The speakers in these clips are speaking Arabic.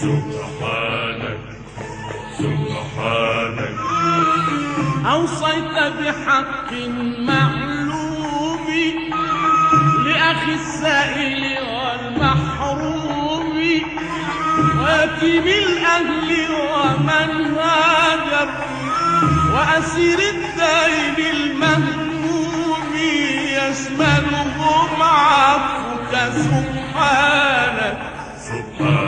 سبحانك سبحانك. أوصيت بحق معلوم لأخي السائل والمحروم ويتيم الأهل ومن هاجر وأسير الدين المهموم يشملهم عفوك سبحانك. سبحانك.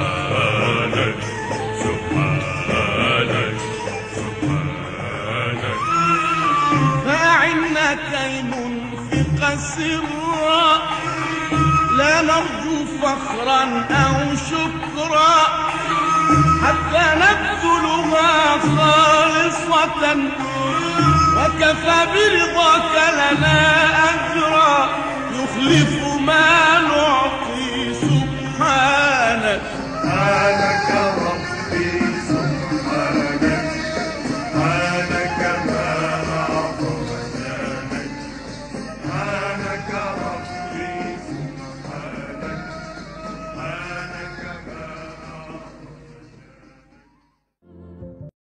كي ننفق سرا. لا نرجو فخرا أو شكرا. حتى نبذلها خالصة. وكفى برضاك لنا أجرا. يخلف ما